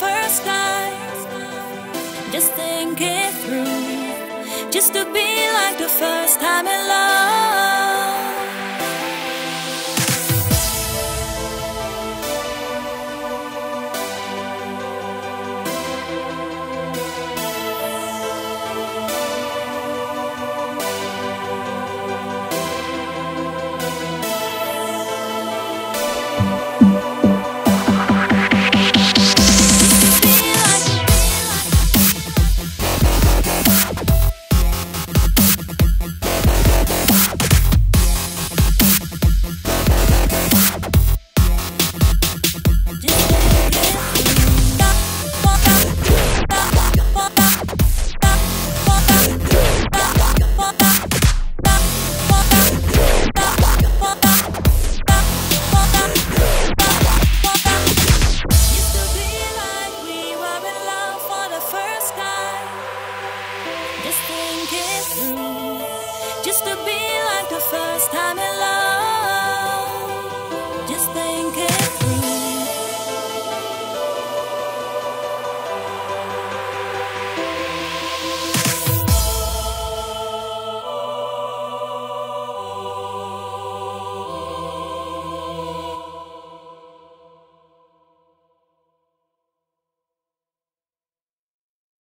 first. Just think it through. Just to be like the first time in Just to be like the first time